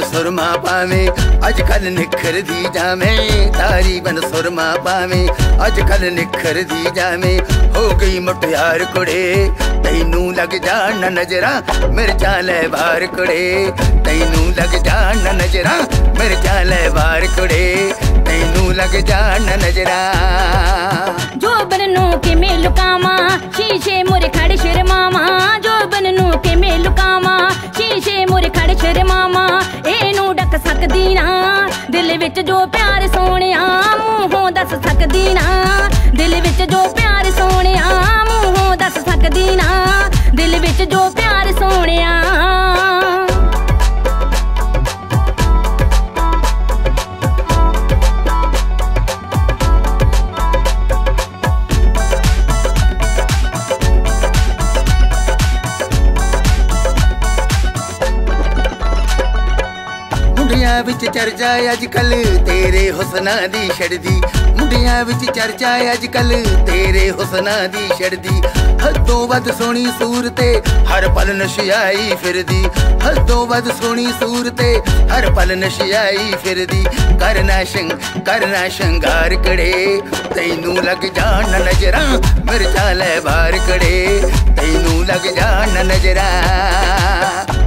ਸੁਰਮਾ ਪਾਵੇਂ। ਅੱਜ ਕੱਲ ਨਿਖਰਦੀ ਜਾਵੇਂ। ਤਾਰੀ ਬਨ ਸੁਰਮਾ ਪਾਵੇਂ। ਅੱਜ ਕੱਲ ਨਿਖਰਦੀ ਜਾਵੇਂ। ਹੋ ਗਈ ਮੁਟਿਆਰ ਕੁੜੇ, ਤੈਨੂੰ ਲੱਗ ਜਾਣ ਨਜ਼ਰਾਂ ਮਿਰਚਾਂ ਲੈ ਵਾਰ ਕੁੜੇ। ਤੈਨੂੰ ਲੱਗ ਜਾਣ ਨਜ਼ਰਾਂ ਮਿਰਚਾਂ ਲੈ ਬਾਹਰ ਕੁੜੇ। ਤੈਨੂੰ ਲੱਗ ਜਾਣ ਨਜ਼ਰਾਂ। ਜੋਬਨ ਨੂੰ ਕਿਵੇਂ ਲੁਕਾਵਾਂ? ਸ਼ੀਸ਼ੇ ਮੁਰ ਖੜ ਸ਼ਰਮਾਵਾਂ। ਸ਼ੀਸ਼ੇ ਮੁਰ ਇਹਨੂੰ ਡੱਕ ਸਕਦੀ ਨਾ। ਦਿਲ ਵਿੱਚ ਜੋ ਪਿਆਰ ਸੋਹਣਿਆ, ਮੂੰਹੋਂ ਦੱਸ ਸਕਦੀ ਨਾ। ਦਿਲ ਵਿੱਚ ਜੋ ਪਿਆਰ ਸੋਹਣਿਆ, ਮੂੰਹੋਂ ਦੱਸ ਸਕਦੀ ਨਾ। ਦਿਲ ਵਿੱਚ ਜੋ ਮੁੰਡਿਆਂ ਵਿੱਚ ਚਰਚਾ ਅੱਜ ਕੱਲ ਤੇਰੇ ਹੁਸਨਾ ਦੀ ਛੜਦੀ ਮੁੰਡਿਆਂ ਵਿੱਚ ਚਰਚਾ ਅੱਜ ਕੱਲ ਤੇਰੇ ਹੁਸਨਾ ਦੀ ਛੜਦੀ ਹੱਦੋਂ ਵੱਧ ਸੋਹਣੀ ਸੂਰ ਤੇ ਹਰ ਪਲ ਨਸ਼ਿਆਈ ਫਿਰਦੀ। ਹੱਦੋਂ ਵੱਧ ਸੋਹਣੀ ਸੂਰਤੇ ਹਰ ਪਲ ਨਸ਼ਿਆਈ ਫਿਰਦੀ। ਕਰਨਾ ਸ਼ੰਗ, ਕਰਨਾ ਸ਼ੰਗਾਰ ਕੜੇ, ਤੈਨੂੰ ਲੱਗ ਜਾਣ ਨਜ਼ਰਾਂ, ਮਿਰਚਾਂ ਲੈ ਬਾਹਰ ਕੜੇ। ਤੈਨੂੰ ਲੱਗ ਜਾਣ ਨਜ਼ਰਾਂ।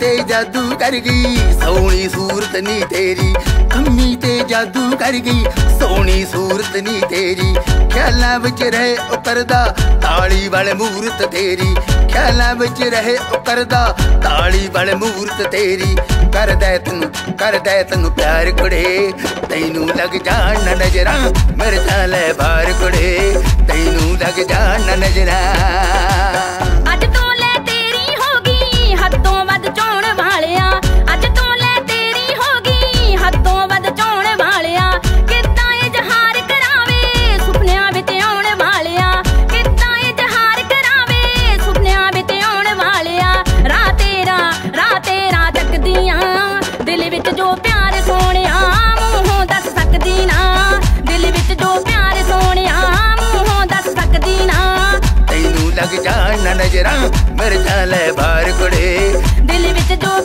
ਤੇ ਜਾਦੂ ਕਰ ਗਈ, ਸੋਹਣੀ ਸੂਰਤ ਨੀ ਤੇਰੀ ਕੰਮੀ ਤੇ ਜਾਦੂ ਕਰ ਗਈ, ਸੋਹਣੀ ਸੂਰਤ ਨੀ ਤੇਰੀ, ਖਿਆਲਾਂ ਵਿੱਚ ਰਹੇ ਉਹ ਕਰਦਾ ਤਾਲੀ ਵਾਲੇ ਮੂਰਤ ਤੇਰੀ, ਖਿਆਲਾਂ ਵਿੱਚ ਰਹੇ ਉਹ ਤਾਲੀ ਵਾਲੇ ਮੂਰਤ ਤੇਰੀ, ਕਰਦਾ ਤੈਨੂੰ ਕਰਦਾ ਤੈਨੂੰ ਪਿਆਰ ਕੁੜੇ, ਤੈਨੂੰ ਲੱਗ ਜਾਣ ਨਾ ਨਜ਼ਰਾਂ ਮਿਰਚਾਂ ਲੈ ਬਾਹਰ ਕੁੜੇ, ਤੈਨੂੰ ਲੱਗ ਜਾਣ ਨਜ਼ਰਾਂ। ਤੈਨੂੰ ਲੱਗ ਜਾਣ ਨਾ ਨਜ਼ਰਾਂ ਮਿਰਚਾਂ ਲੈ ਬਾਹਰ ਕੁੜੇ। ਦਿਲ ਵਿੱਚ ਜੋ